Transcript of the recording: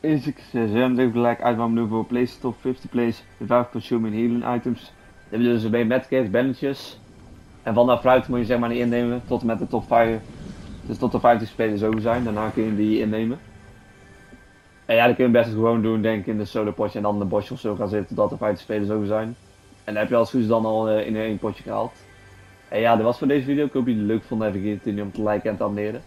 Is ik even gelijk uit mijn nu voor place top 50 place, de 5 Consuming healing items. Dan dus een beetje medkits, bandages. En van daar fruit moet je zeg maar niet innemen tot en met de top 5. Dus tot de 50 spelers over zijn, daarna kun je die innemen. En ja, dan kun je best gewoon doen, denk ik, in de solo potje en dan de bosje of zo gaan zitten totdat de 50 spelers over zijn. En dan heb je als goed dan al eh, in één potje gehaald. En ja, dat was voor deze video. Ik hoop jullie het leuk vonden. Even vergeet niet om te liken en te abonneren.